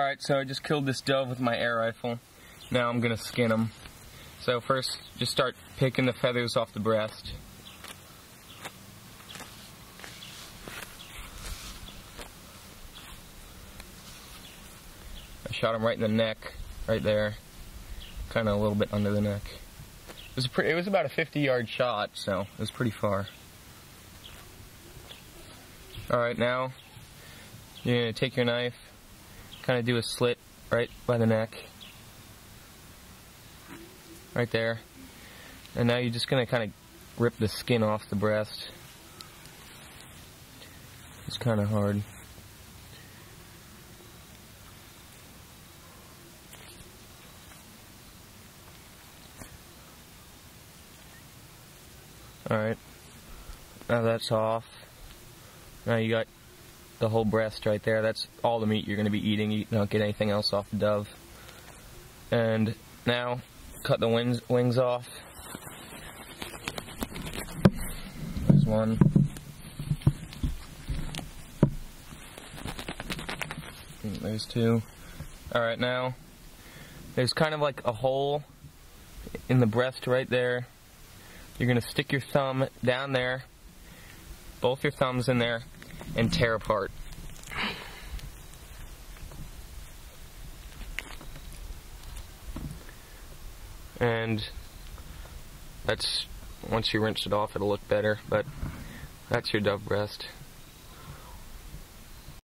Alright, so I just killed this dove with my air rifle. Now I'm gonna skin him. So first, just start picking the feathers off the breast. I shot him right in the neck, right there. Kind of a little bit under the neck. It was, it was about a 50 yard shot, so it was pretty far. Alright, now you're to take your knife, kind of do a slit right by the neck. Right there. And now you're just going to kind of rip the skin off the breast. It's kind of hard. Alright. Now that's off. Now you got the whole breast right there. That's all the meat you're going to be eating. You don't get anything else off the dove. And now, cut the wings, wings off. There's one. There's two. Alright, now, there's kind of like a hole in the breast right there you're going to stick your thumb down there, both your thumbs in there, and tear apart. And that's, once you rinse it off, it'll look better, but that's your dove breast.